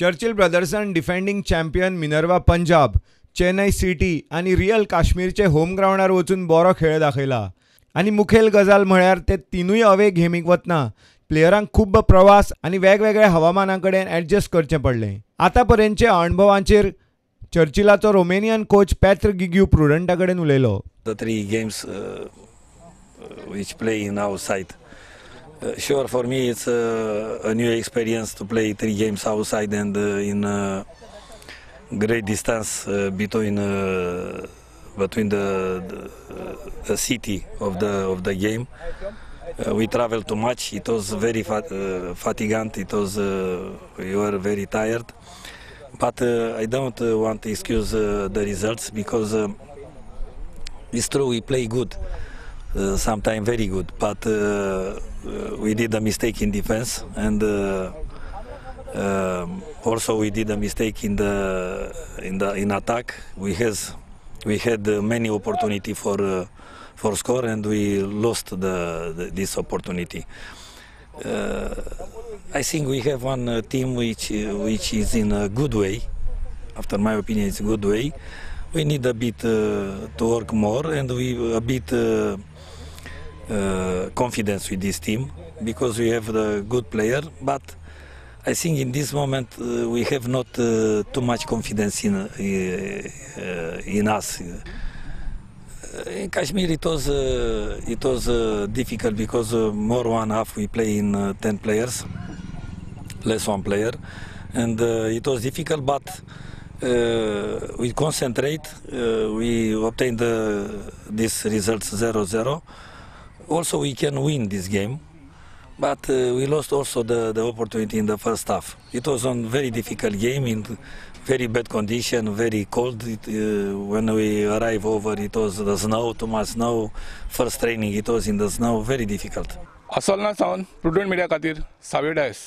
Churchill ब्रदर्सान defending champion Minerva Punjab Chennai city आनी real काश्मीरचे home ग्रावंडार वचून बरो खेळ दाखयला. आनी मुखेल गजाल म्हळ्यार ते तिनूय अवे गेमीक वतना प्लेयरांक खूब प्रवास आनी वेगवेगळ्या हवामाना कडेन एडजस्ट करचें पडलें. आतां पर्यंतचे अणभवांचेर चर्चिलाचो रोमेनियन कोच पॅत्र गिग्यू प्रुडंटा कडेन उलयलो. The three games uh, play in our in sure, for me it's uh, a new experience to play three games outside and uh, in uh, great distance uh, between uh, between the the, uh, the city of the of the game. Uh, we traveled too much. It was very fat, uh, fatigant. It was uh, we were very tired. But uh, I don't uh, want to excuse uh, the results because. Uh, it's true we play good, uh, sometimes very good, but uh, uh, we did a mistake in defense and uh, um, also we did a mistake in the in the in attack. We has we had uh, many opportunity for for score and we lost the, the this opportunity. I think we have one team which which is in a good way. After my opinion, it's a good way we need a bit to work more and we a bit confidence with this team because we have the good player but I think in this moment uh, we have not uh, too much confidence in uh, uh, in us. Uh, in Kashmir it was uh, it was uh, difficult because uh, more one half we play in uh, 10 players less one player and uh, it was difficult but uh, we concentrate, uh, we obtain the, this results 0-0 Also, we can win this game, but uh, we lost also the, the opportunity in the first half. It was a very difficult game in very bad condition, very cold. It, uh, when we arrived over, it was the snow, too much snow. First training, it was in the snow, very difficult. Assolna Sawan prudent media खातीर Save DISE